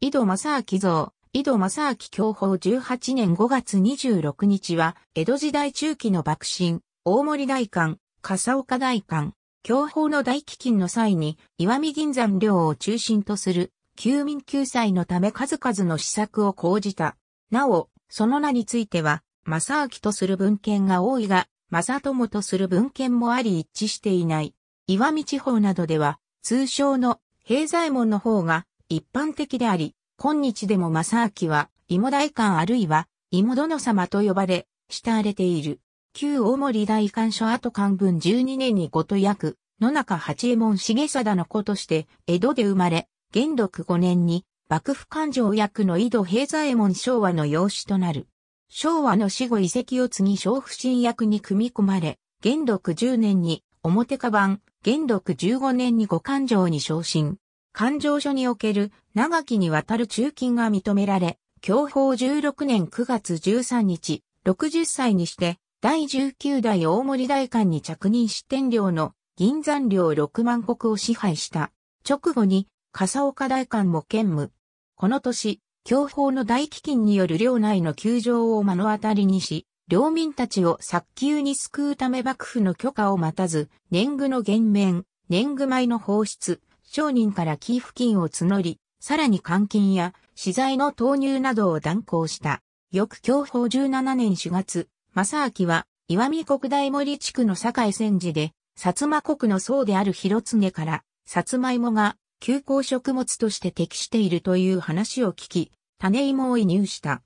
井戸正明像、井戸正明教法18年5月26日は、江戸時代中期の幕臣、大森大官、笠岡大官、教法の大飢饉の際に、岩見銀山領を中心とする、休民救済のため数々の施策を講じた。なお、その名については、正明とする文献が多いが、正友とする文献もあり一致していない。岩見地方などでは、通称の平左衛門の方が一般的であり、今日でも正明は、芋大官あるいは、芋殿様と呼ばれ、慕われている。旧大森大官所後漢文12年にごと役、野中八右衛門重貞の子として、江戸で生まれ、元禄5年に、幕府勘定役の井戸平左衛門昭和の養子となる。昭和の死後遺跡を継ぎ小不審役に組み込まれ、元禄10年に表か番、元禄15年に五勘定に昇進。勘定所における長きにわたる中勤が認められ、享保16年9月13日、60歳にして、第19代大森大官に着任し天領の銀山領6万国を支配した。直後に、笠岡大官も兼務。この年、享保の大飢饉による領内の窮状を目の当たりにし、領民たちを早急に救うため幕府の許可を待たず、年貢の減免、年貢米の放出、商人から寄付金を募り、さらに換金や資材の投入などを断行した。翌享保17年4月、正明は岩見国大森地区の堺戦時で、薩摩国の僧である広常から、薩摩芋が休耕食物として適しているという話を聞き、種芋を移入した。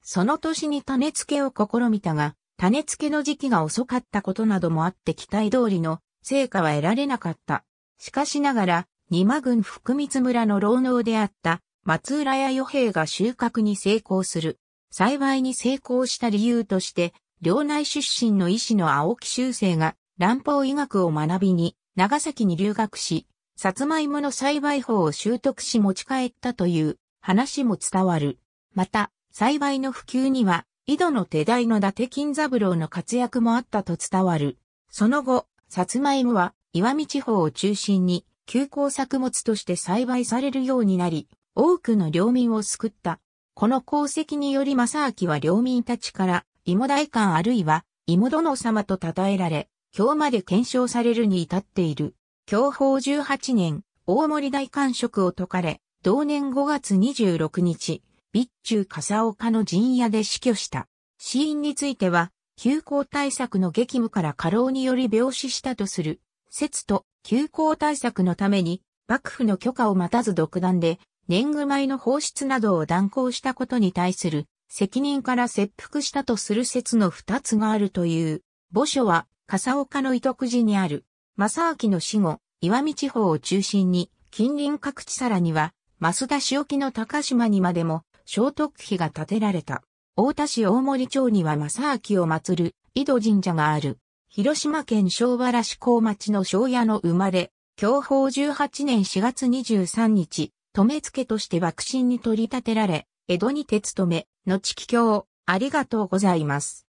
その年に種付けを試みたが、種付けの時期が遅かったことなどもあって期待通りの成果は得られなかった。しかしながら、二間郡福光村の老農であった松浦屋与兵が収穫に成功する。幸いに成功した理由として、領内出身の医師の青木修正が乱暴医学を学びに長崎に留学し、さつまいもの栽培法を習得し持ち帰ったという話も伝わる。また、栽培の普及には、井戸の手代の伊達金三郎の活躍もあったと伝わる。その後、さつまいもは岩見地方を中心に休耕作物として栽培されるようになり、多くの領民を救った。この功績により正明は領民たちから芋大官あるいは芋殿様と称えられ、今日まで検証されるに至っている。享保18年、大森大官職を解かれ、同年5月26日、備中笠岡の陣屋で死去した。死因については、休校対策の激務から過労により病死したとする説と休校対策のために幕府の許可を待たず独断で年貢米の放出などを断行したことに対する責任から切腹したとする説の二つがあるという。墓所は笠岡の糸くじにある。正明の死後、岩見地方を中心に近隣各地さらには増田市沖の高島にまでも聖徳碑が建てられた。大田市大森町には正明を祀る井戸神社がある。広島県昭原市高町の昭屋の生まれ、享保18年4月23日、止め付けとして幕臣に取り立てられ、江戸に手勤め、後帰郷、ありがとうございます。